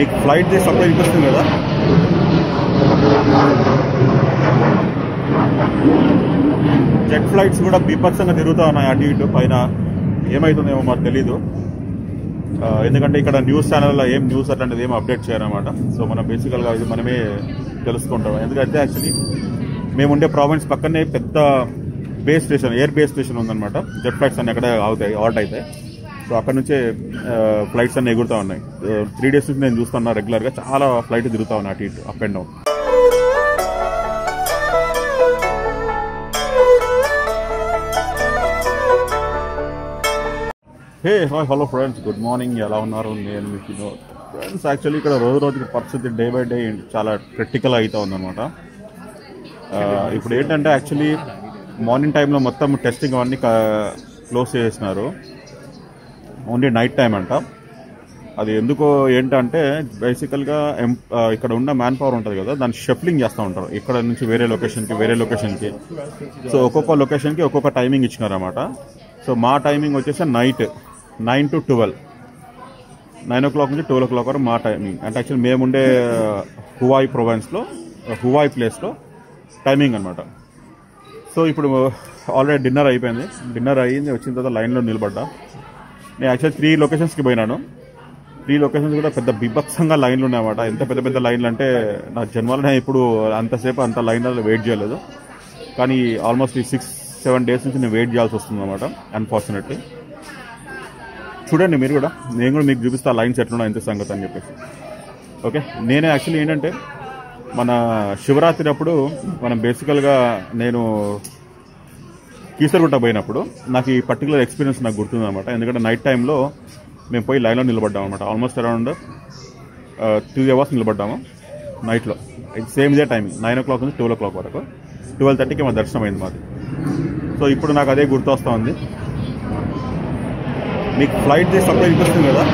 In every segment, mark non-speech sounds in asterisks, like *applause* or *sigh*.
మీకు flight supply interesting కదా? Jet flights కూడా బీభత్సంగా తిరుగుతూ ఉన్నాయి అటు ఇటు. పైన ఏమవుతుందేమో మాకు తెలీదు. ఎందుకంటే ఇక్కడ న్యూస్ ఛానల్లో ఏం న్యూస్ అట్లాంటిది ఏం అప్డేట్ చేయాలన్నమాట సో మనం బేసికల్గా ఇది మనమే తెలుసుకుంటాం. ఎందుకంటే యాక్చువల్లీ మేము ఉండే ప్రావిన్స్ పక్కనే పెద్ద base station air base station ఉందన్నమాట. జెట్ ఫ్లైట్స్ అన్ని అక్కడ అవుతాయి ఆల్ట్ అవుతాయి. సో అక్కడ నుంచే ఫ్లైట్స్ అన్ని ఎగురుతూ ఉన్నాయి. త్రీ డేస్ నుంచి నేను చూస్తున్నా రెగ్యులర్గా చాలా ఫ్లైట్ తిరుగుతూ ఉన్నాయి అటు ఇటు up and down hey hi hello friends good morning ఎలా ఉన్నారు? నేను మీకు ఫ్రెండ్స్ యాక్చువల్లీ ఇక్కడ రోజు రోజుకి పరిస్థితి డే బై డే చాలా క్రిటికల్ అవుతూ ఉందన్నమాట. ఇప్పుడు ఏంటంటే యాక్చువల్లీ మార్నింగ్ టైంలో మొత్తం టెస్టింగ్ అవన్నీ క్లోజ్ చేసేసినారు. ఓన్లీ నైట్ టైం అంట. అది ఎందుకో ఏంటంటే బేసికల్గా ఎం ఇక్కడ ఉన్న మ్యాన్ పవర్ ఉంటుంది కదా దాన్ని షఫ్లింగ్ చేస్తూ ఉంటారు. ఇక్కడ నుంచి వేరే లొకేషన్కి వేరే లొకేషన్కి. సో ఒక్కొక్క లొకేషన్కి ఒక్కొక్క టైమింగ్ ఇచ్చినారన్నమాట. సో మా టైమింగ్ వచ్చేసి night nine to twelve. Nine o'clock నుంచి ట్వెల్వ్ ఓ క్లాక్ వరకు మా టైమింగ్. అంటే యాక్చువల్లీ మేముండే హువాయి ప్రొవైన్స్లో హువాయి ప్లేస్లో టైమింగ్ అనమాట సో ఇప్పుడు ఆల్రెడీ డిన్నర్ అయిపోయింది. డిన్నర్ అయ్యింది వచ్చిన తర్వాత లైన్లో నిలబడ్డా. నేను యాక్చువల్లీ త్రీ లొకేషన్స్కి పోయినాను. త్రీ లొకేషన్స్ కూడా పెద్ద బిభత్సంగా లైన్లు ఉన్నాయన్నమాట. ఎంత పెద్ద పెద్ద లైన్లు అంటే నా జన్మలో నేను ఇప్పుడు అంతసేపు అంత లైన్లలో వెయిట్ చేయలేదు. కానీ ఆల్మోస్ట్ ఈ సిక్స్ సెవెన్ డేస్ నుంచి నేను వెయిట్ చేయాల్సి వస్తుంది అనమాట అన్ఫార్చునేట్లీ చూడండి మీరు కూడా నేను కూడా మీకు చూపిస్తా లైన్స్ ఎట్లున్నా ఎంత సంగతి అని చెప్పేసి. ఓకే నేనే యాక్చువల్లీ ఏంటంటే మన శివరాత్రి అప్పుడు మనం బేసికల్గా నేను కీసరగుట్ట పోయినప్పుడు నాకు ఈ పర్టికులర్ ఎక్స్పీరియన్స్ నాకు గుర్తుంది అనమాట ఎందుకంటే నైట్ టైంలో మేము పోయి లైన్లో నిలబడ్డాం అనమాట ఆల్మోస్ట్ అరౌండ్ టూ అవర్స్ నిలబడ్డాము నైట్లో సేమ్ ఇదే టైమింగ్ నైన్ ఓ క్లాక్ నుంచి ట్వెల్వ్ ఓ క్లాక్ వరకు. ట్వెల్వ్ థర్టీకి మా దర్శనం అయింది మాది. సో ఇప్పుడు నాకు అదే గుర్తొస్తూ ఉంది మీకు ఫ్లైట్ సప్లై ఇంట్రెస్టింగ్ కదా?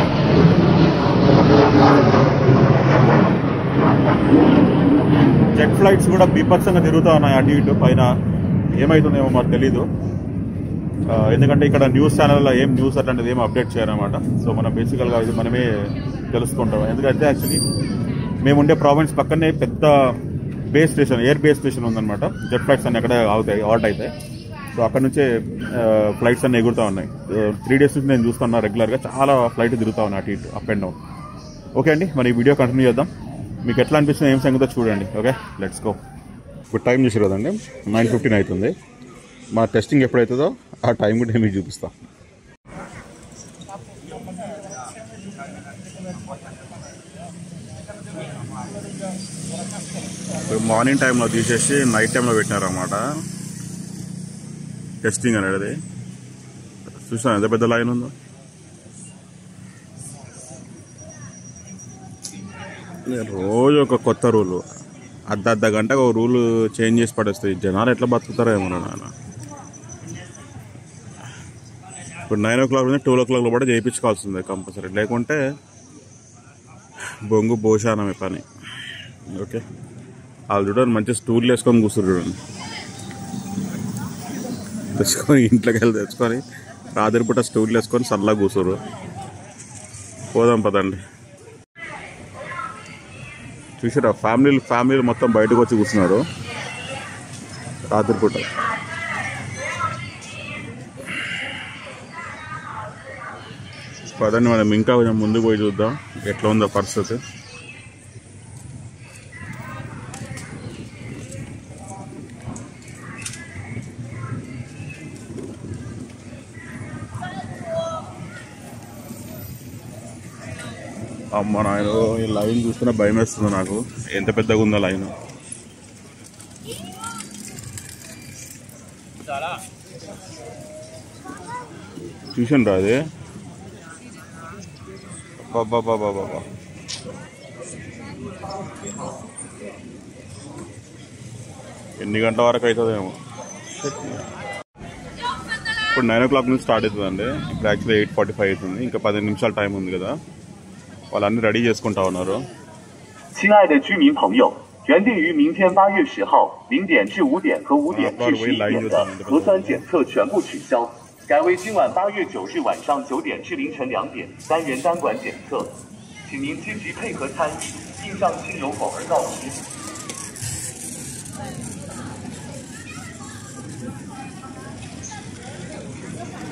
జెట్ ఫ్లైట్స్ కూడా బీభత్సంగా తిరుగుతూ ఉన్నాయి అటు ఇటు పైన. ఏమవుతుందేమో మాకు తెలీదు. ఎందుకంటే ఇక్కడ న్యూస్ ఛానల్లో ఏం న్యూస్ అట్లాంటిది ఏం అప్డేట్ చేయాలన్నమాట సో మనం బేసికల్గా ఇది మనమే తెలుసుకుంటాం. ఎందుకంటే యాక్చువల్లీ మేము ఉండే ప్రావిన్స్ పక్కనే పెద్ద base station air base station ఉందన్నమాట. జెట్ ఫ్లైట్స్ అన్ని అక్కడ అవుతాయి ఆల్ట్ అవుతాయి. సో అక్కడ నుంచే ఫ్లైట్స్ అన్ని ఎగురుతూ ఉన్నాయి. త్రీ డేస్ నుంచి నేను చూస్తున్నా రెగ్యులర్గా చాలా ఫ్లైట్ తిరుగుతూ ఉన్నాయి అటు ఇటు అప్ అండ్ డౌన్. ఓకే అండి మరి ఈ వీడియో కంటిన్యూ చేద్దాం. మీకు ఎట్లా అనిపిస్తుంది ఏం సంగతో చూడండి. Okay let's go. ఇప్పుడు టైం చూసారు కదండి? నైన్ ఫిఫ్టీన్ అవుతుంది. మా టెస్టింగ్ ఎప్పుడవుతుందో ఆ టైం కూడా నేను మీకు చూపిస్తాను ఇప్పుడు మార్నింగ్ టైంలో తీసేసి నైట్ టైంలో పెట్టినారన్నమాట. టెస్టింగ్ అనేది. చూసాను ఎంత పెద్ద లైన్ ఉందో? రోజు ఒక కొత్త రూలు. అర్ధ అర్ధ గంట ఒక రూల్ చేంజ్ చేసి పడేస్తాయి. జనాలు ఎట్లా బతుకుతారేమో నాన్న. ఇప్పుడు నైన్ ఓ క్లాక్ నుంచి టూ ఓ క్లాక్లో కూడా చేయించుకోవాల్సిందే కంపల్సరీ. లేకుంటే బొంగు భోషానమే పని. ఓకే? వాళ్ళు చూడండి మంచి స్టూల్ వేసుకొని కూర్చుని చూడండి. తెచ్చుకొని ఇంట్లోకి వెళ్ళి తెచ్చుకొని రాత్రిపూట స్టూల్ వేసుకొని చల్లగా కూర్చోరు పోదాం పదండి. చూసారా? ఫ్యామిలీలు ఫ్యామిలీలు మొత్తం బయటకు వచ్చి కూర్చున్నారు. రాత్రిపూట. పదండి మనం ఇంకా కొంచెం ముందుకు పోయి చూద్దాం. ఎట్లా ఉందో పరిస్థితి. అమ్మ నాయన ఈ లైన్ చూస్తున్నా భయం వేస్తుంది నాకు. ఎంత పెద్దగా ఉందో లైన్. చూసాను రా అది? బాబా ఎన్ని గంటల వరకు అవుతుందేమో ఇప్పుడు నైన్ ఓ క్లాక్ నుంచి స్టార్ట్ అవుతుందండి. ఇప్పుడు యాక్చువల్లీ ఎయిట్ ఫార్టీ ఫైవ్ అవుతుంది. ఇంకా పదిహేను నిమిషాల టైం ఉంది కదా. వాళ్ళన్నీ రెడీ చేసుకుంటా ఉన్నారు 亲爱的居民朋友，原定于明天八月十号零点至五点和五点至十一点的核酸检测全部取消，改为今晚八月九日晚上九点至凌晨两点单人单管检测。 请您积极配合参与，并向亲友广而告之。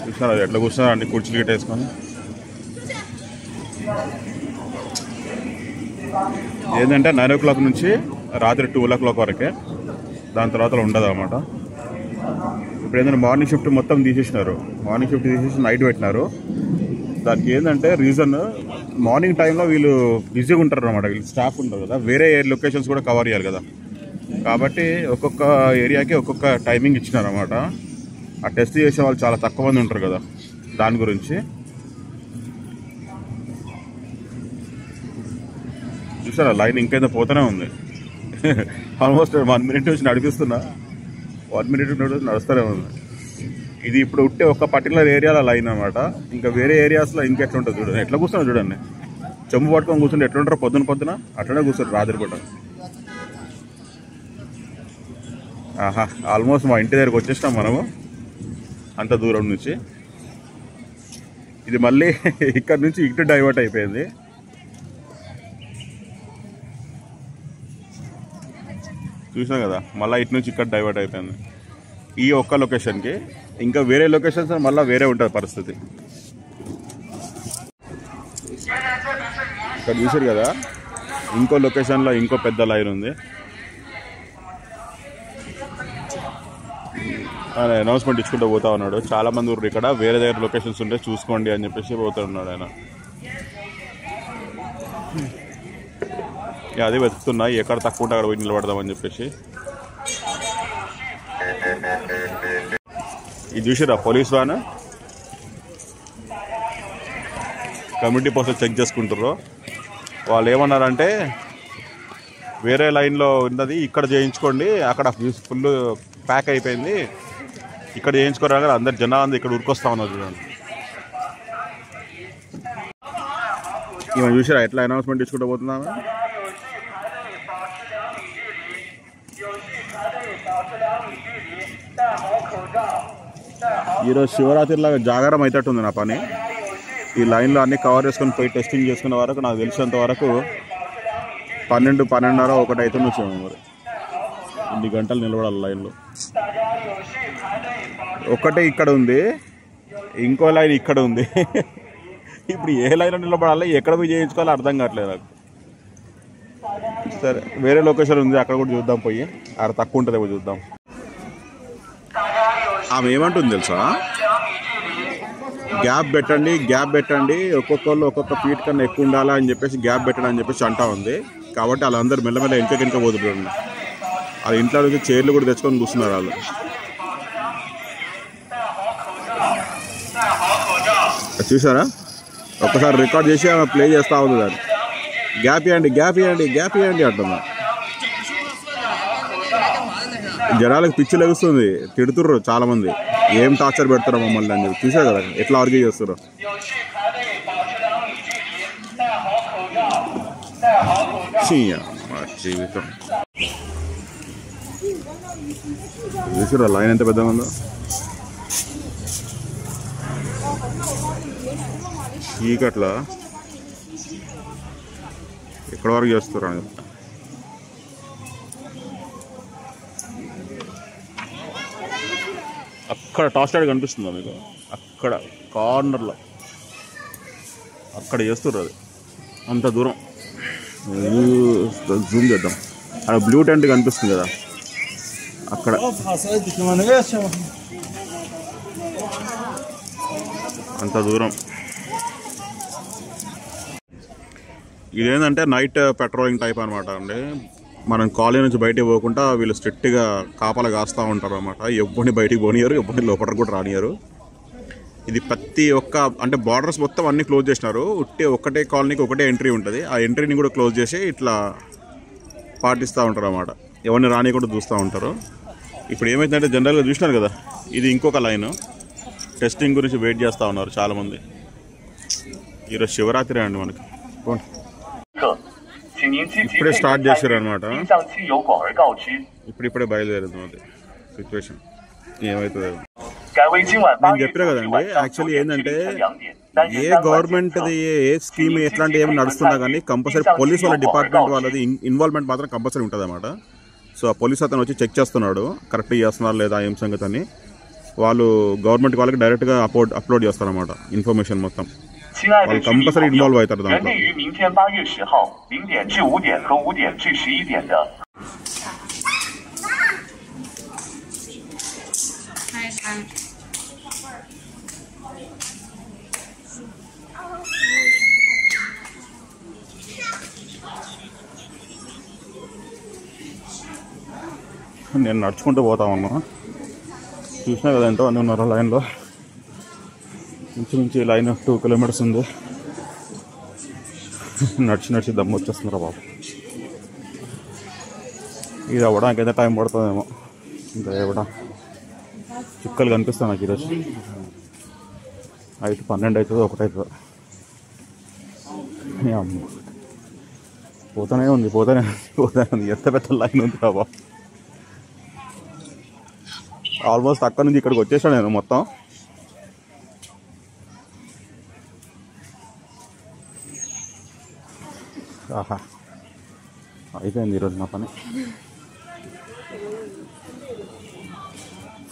చూసినారా అది ఎట్లా కూర్చున్నారు అన్ని కుర్చీలు గిట్ట వేసుకొని ఏంటంటే నైన్ ఓ క్లాక్ నుంచి రాత్రి టూ ఓ క్లాక్ వరకే. దాని తర్వాత ఉండదు అనమాట ఇప్పుడు ఏంటంటే మార్నింగ్ షిఫ్ట్ మొత్తం తీసేసినారు. మార్నింగ్ షిఫ్ట్ తీసేసి నైట్ పెట్టినారు. దానికి ఏంటంటే రీజన్ మార్నింగ్ టైంలో వీళ్ళు బిజీగా ఉంటారు అనమాట వీళ్ళు స్టాఫ్ ఉంటారు కదా. వేరే లొకేషన్స్ కూడా కవర్ చేయాలి కదా. కాబట్టి ఒక్కొక్క ఏరియాకి ఒక్కొక్క టైమింగ్ ఇచ్చినారనమాట ఆ టెస్ట్ చేసే వాళ్ళు చాలా తక్కువ మంది ఉంటారు కదా. దాని గురించి. చూసారా లైన్ ఇంకైతే పోతూనే ఉంది. ఆల్మోస్ట్ వన్ మినిట్ నుంచి నడిపిస్తున్నా. వన్ మినిట్ నుంచి నడుస్తూనే ఉంది. ఇది ఇప్పుడు ఉంటే ఒక పర్టికులర్ ఏరియాలో లైన్ అనమాట ఇంకా వేరే ఏరియాస్లో ఇంకెట్లా ఉంటుంది చూడండి. ఎట్లా కూర్చున్నా చూడండి. చెంబు పట్టుకొని కూర్చుంటే ఎట్లుంటారు పొద్దున పొద్దున అట్లనే కూర్చోరు రాత్రి పూట ఆహా ఆల్మోస్ట్ మా ఇంటి దగ్గరకు వచ్చేసినాం మనము. అంత దూరం నుంచి. ఇది మళ్ళీ *laughs* ఇక్కడ నుంచి ఇటు డైవర్ట్ అయిపోయింది. చూసినా కదా మళ్ళీ ఇటు నుంచి ఇక్కడ డైవర్ట్ అయిపోయింది. ఈ ఒక్క లొకేషన్కి ఇంకా వేరే లొకేషన్స్ మళ్ళీ వేరే ఉంటుంది పరిస్థితి. ఇక్కడ చూసారు కదా ఇంకో లొకేషన్లో ఇంకో పెద్ద లైన్ ఉంది. ఆయన అనౌన్స్మెంట్ ఇచ్చుకుంటూ పోతా ఉన్నాడు. చాలామంది ఊరు ఇక్కడ వేరే దగ్గర లొకేషన్స్ ఉంటే చూసుకోండి అని చెప్పేసి పోతా ఉన్నాడు ఆయన. అదే వెతుకుతున్నా ఎక్కడ తక్కువ ఉంటే అక్కడ పోయి నిలబడదామని చెప్పేసి. ఇది చూసిరా police van community post check చేసుకుంటారు వాళ్ళు ఏమన్నారంటే వేరే లైన్లో ఉన్నది ఇక్కడ చేయించుకోండి అక్కడ ఫుల్ ప్యాక్ అయిపోయింది. ఇక్కడ చేయించుకోరా అందరు జనాలు ఇక్కడ ఉరికొస్తా ఉన్నారు చూడండి. ఈమె చూసారా ఎట్లా అనౌన్స్మెంట్ ఇచ్చుకుంటూ పోతున్నాను ఈరోజు శివరాత్రిలాగా జాగారం జాగారం అయితట్టుంది నా పని. ఈ లైన్లో అన్ని కవర్ చేసుకొని పోయి టెస్టింగ్ చేసుకునే వరకు నాకు తెలిసినంత వరకు పన్నెండు పన్నెండున్నర ఒకటి అయితే వచ్చాము మరి. ఇన్ని గంటలు నిలబడాలి లైన్లో? ఒకటే ఇక్కడ ఉంది ఇంకో లైన్ ఇక్కడ ఉంది. ఇప్పుడు ఏ లైన్లో నిలబడాలి ఎక్కడ పోయి చేయించుకోవాలో అర్థం కావట్లేదు నాకు. సరే వేరే లొకేషన్ ఉంది అక్కడ కూడా చూద్దాం పోయి. అక్కడ తక్కువ ఉంటుందేమో చూద్దాం. ఆమె ఏమంటుంది తెలుసా? గ్యాప్ పెట్టండి గ్యాప్ పెట్టండి ఒక్కొక్కళ్ళు ఒక్కొక్క ఫీట్ కన్నా ఎక్కువ ఉండాలా అని చెప్పేసి గ్యాప్ పెట్టండి అని చెప్పేసి అంటా ఉంది. కాబట్టి వాళ్ళందరూ మెల్లమెల్ల ఇంటికి వెనుక పోతున్నారు వాళ్ళ ఇంట్లో నుంచి చైర్లు కూడా తెచ్చుకొని కూర్చున్నారు వాళ్ళు. చూసారా? ఒక్కసారి రికార్డ్ చేసి ఆమె ప్లే చేస్తూ ఉంది దాన్ని. గ్యాప్ ఇవ్వండి గ్యాప్ ఇవ్వండి గ్యాప్ ఇవ్వండి అంటున్నా జనాలకు పిచ్చి లెగుస్తుంది. తిడుతుర్రు చాలా మంది ఏం టార్చర్ పెడతారో మమ్మల్ని అని చెప్పి. కదా ఎట్లా ఆర్గ్యూ చేస్తారు జీవితం. చూసారా లైన్ ఎంత పెద్దగా ఉందో. చీకట్ల. ఎక్కడ వరకు చేస్తారు అని అక్కడ టాస్టాడ్ కనిపిస్తుందా మీకు? అక్కడ కార్నర్లో. అక్కడ చేస్తుర్రు అది. అంత దూరం. జూమ్ చేద్దాం. అక్కడ బ్లూ టెంట్ కనిపిస్తుంది కదా. అక్కడ. అంత దూరం. ఇదేంటంటే నైట్ పెట్రోలింగ్ టైప్ అనమాట అండి. మనం కాలనీ నుంచి బయటకు పోకుండా వీళ్ళు స్ట్రిక్ట్గా కాపలా కాస్తూ ఉంటారు అనమాట ఎవరిని బయటికి పోనీయరు ఎవరిని లోపల కూడా రానియరు. ఇది ప్రతి ఒక్క అంటే బార్డర్స్ మొత్తం అన్ని క్లోజ్ చేసినారు. ఉట్టే ఒకటే కాలనీకి ఒకటే ఎంట్రీ ఉంటుంది. ఆ ఎంట్రీని కూడా క్లోజ్ చేసి ఇట్లా పాటిస్తూ ఉంటారు అన్నమాట. ఎవరిని రాని కూడా చూస్తూ ఉంటారు. ఇప్పుడు ఏమైందంటే జనరల్గా చూసినారు కదా ఇది ఇంకొక లైన్. టెస్టింగ్ గురించి వెయిట్ చేస్తూ ఉన్నారు చాలామంది. ఈరోజు శివరాత్రి అండి మనకి. పోండి. 您积极 ఇప్పుడే 配合 స్టార్ట్ 参 చేశారు 与， అనమాట 并向亲友广而告之。 ఇప్పుడిప్పుడే బయలుదేరుతుంది అది సిచ్యువేషన్ ఏమవుతుందో 改为今晚八 నేను 月 చెప్పినా 九日 కదండి 晚上九 యాక్చువల్లీ 点至 ఏంటంటే 凌晨两点， 但是 ఏ 相关检 గవర్నమెంట్ 测 ఏ స్కీమ్ ఎట్లాంటి ఏమైనా నడుస్తున్నా కానీ కంపల్సరీ పోలీస్ వాళ్ళ డిపార్ట్మెంట్ వాళ్ళది ఇన్వాల్వ్మెంట్ మాత్రం కంపల్సరీ ఉంటుంది అనమాట సో ఆ పోలీస్ అతను వచ్చి చెక్ చేస్తున్నాడు కరెక్ట్ చేస్తున్నారు లేదా ఏం సంగతి అని వాళ్ళు గవర్నమెంట్ వాళ్ళకి డైరెక్ట్గా అప్లోడ్ అప్లోడ్ చేస్తారన్నమాట ఇన్ఫర్మేషన్ మొత్తం 亲爱的居民朋友，原定于明天八月十号零点至五点和五点至十一点的。开开。啊！你那宠物都抱到我门口，你说那东西都把你弄到哪里去了？ఇంచుమించు లైన్ టూ కిలోమీటర్స్ ఉంది. నడిచి నడిచి దమ్ము వచ్చేస్తున్నారు బాబు. ఇది అవ్వడానికి అయితే టైం పడుతుందేమో. ఇంకా ఇవ్వడం చుక్కలు కనిపిస్తాయి నాకు ఈరోజు. అయితే పన్నెండు అవుతుంది ఒకటవుతుంది అమ్మ. పోతానే ఉంది పోతానే ఉంది పోతానే ఉంది. ఎంత పెద్ద లైన్ ఉంది బాబా. ఆల్మోస్ట్ అక్కడ నుంచి ఇక్కడికి వచ్చేసాను నేను మొత్తం. ఆహా. అయిపోయింది ఈరోజు నా పని.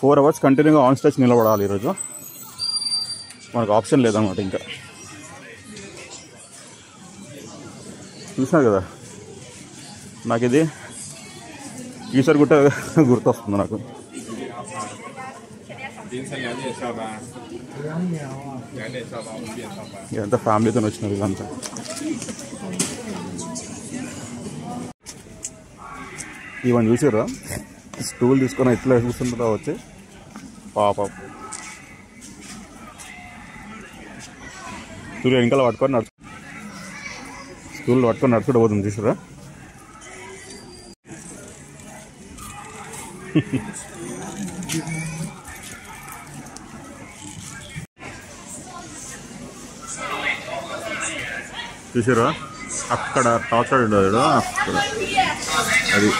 ఫోర్ అవర్స్ కంటిన్యూగా ఆన్ స్టేజ్ నిలబడాలి ఈరోజు. మనకు ఆప్షన్ లేదన్నమాట ఇంకా. చూసినారు కదా? నాకు ఇది ఈసారి గుట్ట గుర్తొస్తుంది నాకు. ఎంత ఫ్యామిలీతో వచ్చినారు ఇదంతా ఇవన్నీ చూసారా? స్టూల్ తీసుకొని ఎట్లా చూస్తుంటారా వచ్చి. పాప. స్టూల్ వెనకాల పట్టుకొని నడుచు స్టూల్ పట్టుకొని నడుచుకుంటూ పోతుంది చూసారా? *laughs* చూసారా? అక్కడ టాప్ సైడ్ ఉండదు అక్కడ. అది.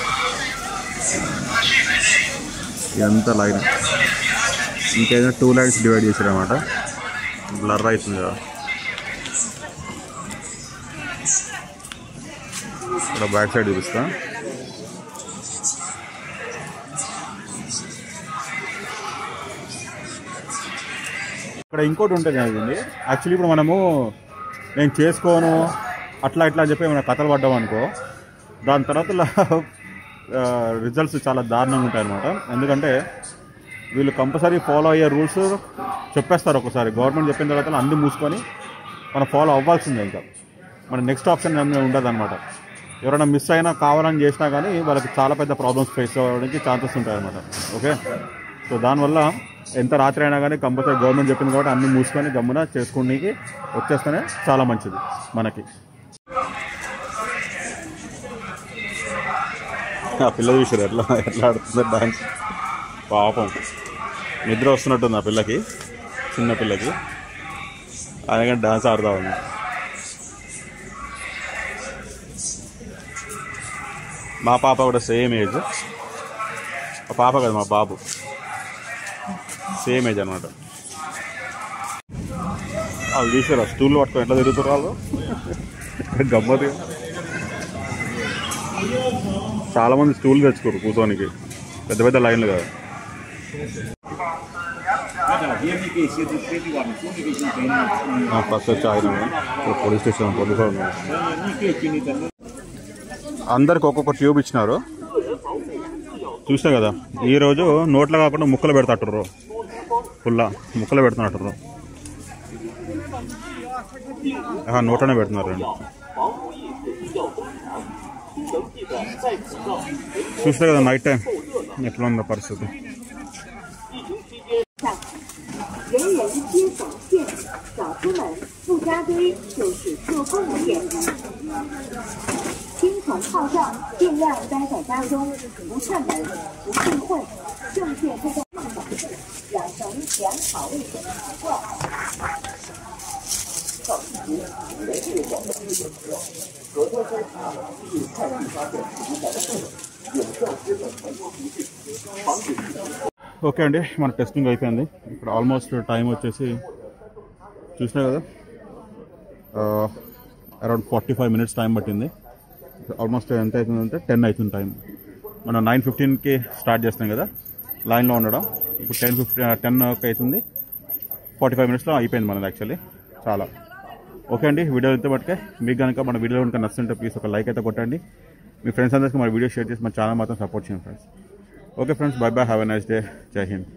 ఎంత లైన్. ఇంకేదో టూ లైన్స్ డివైడ్ చేశారనమాట బ్లర్ అవుతుంది కదా. ఇక్కడ బ్యాక్ సైడ్ చూపిస్తా. ఇక్కడ ఇంకోటి ఉంటుంది కదండి. యాక్చువల్లీ ఇప్పుడు మనము నేను చేసుకోను. అట్లా ఇట్లా చెప్పి ఏమైనా కథలు పడ్డాం అనుకో దాని తర్వాత రిజల్ట్స్ చాలా దారుణంగా ఉంటాయి అనమాట ఎందుకంటే వీళ్ళు కంపల్సరీ ఫాలో అయ్యే రూల్స్ చెప్పేస్తారు ఒకసారి. గవర్నమెంట్ చెప్పిన తర్వాత అన్ని మూసుకొని మనం ఫాలో అవ్వాల్సిందే ఇంకా. మన నెక్స్ట్ ఆప్షన్ ఉండదు అనమాట ఎవరైనా మిస్ అయినా కావాలని చేసినా కానీ వాళ్ళకి చాలా పెద్ద ప్రాబ్లమ్స్ ఫేస్ అవ్వడానికి ఛాన్సెస్ ఉంటాయి అనమాట ఓకే సో దానివల్ల ఎంత రాత్రి అయినా కానీ కంపల్సరీ గవర్నమెంట్ చెప్పింది కాబట్టి అన్ని మూసుకొని గమ్మున చేసుకునేకి వచ్చేస్తేనే చాలా మంచిది మనకి. ఆ పిల్ల చూసారు ఎట్లా ఎట్లా ఆడుతుంది డాన్స్. పాపం. నిద్ర వస్తున్నట్టుంది ఆ పిల్లకి చిన్న పిల్లకి. అలాగే డాన్స్ ఆడుతూ ఉంది. మా పాప కూడా సేమ్ ఏజ్. పాప కదా మా బాబు. సేమ్ ఏజ్ అనమాట. వాళ్ళు చూసారా స్టూల్ పట్టుకొని ఎట్లా తిరుగుతారు వాళ్ళు? గమ్మతి చాలా మంది స్టూల్ తెచ్చుకోరు కూర్చోనికి. పెద్ద పెద్ద లైన్లు కదా. ఫస్ట్ వచ్చి ఆయన పోలీస్ స్టేషన్ పోలీస్ ఉన్నారు. అందరికి ఒక్కొక్క ట్యూబ్ ఇచ్చినారు. చూసా కదా ఈ రోజు నోట్లో కాకుండా ముక్కలు పెడతారు ఫుల్లా ముక్కలు పెడుతున్నట్టు. నోటనే పెడుతున్నారు రెండు. చూస్తే కదా నైట్ టైం ఎట్లా ఉందో పరిస్థితి. 人人皆走线，早出门不扎堆就是做公务点。听从号召，尽量待在家中，不串门、不聚会，正确对待梦想，养成良好卫生习惯。 ఓకే అండి మన టెస్టింగ్ అయిపోయింది ఇక్కడ ఆల్మోస్ట్ టైం వచ్చేసి చూసినా కదా around forty five minutes time పట్టింది ఆల్మోస్ట్ ఎంత అవుతుందంటే టెన్ అవుతుంది టైం మనం నైన్ ఫిఫ్టీన్కి స్టార్ట్ చేస్తాం కదా లైన్లో ఉండడం ఇప్పుడు టెన్ ఫిఫ్టీ టెన్ అవుతుంది. ఫార్టీ ఫైవ్ మినిట్స్లో అయిపోయింది మనది యాక్చువల్లీ చాలా. ఓకే అండి వీడియో అయితే పట్టుకే మీకు కనుక మన వీడియో కనుక నచ్చుంటే ప్లీజ్ ఒక లైక్ అయితే కొట్టండి. మీ ఫ్రెండ్స్ అందరికీ మన వీడియో షేర్ చేసి మన ఛానల్ మాత్రం సపోర్ట్ చేయండి friends okay friends bye bye have a nice day జై హింద్